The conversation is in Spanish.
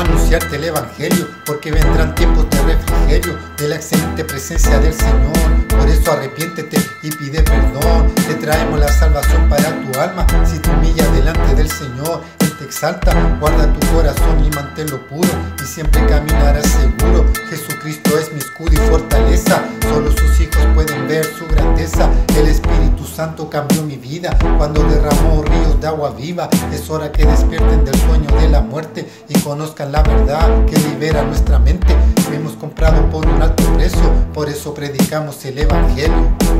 anunciarte el Evangelio, porque vendrán tiempos de refrigerio, de la excelente presencia del Señor. Por eso arrepiéntete y pide perdón. Te traemos la salvación para tu alma. Si te humillas delante del Señor, Él te exalta. Guarda tu corazón y manténlo puro. Y siempre caminarás seguro. Jesucristo es mi escudo y fortaleza. Solo sus hijos pueden ver su grandeza. El Espíritu Santo cambió mi vida cuando derramó ríos de agua viva. Es hora que despierten del sueño de la muerte y conozcan la verdad que libera nuestra mente. Fuimos comprados por un alto precio, por eso predicamos el Evangelio.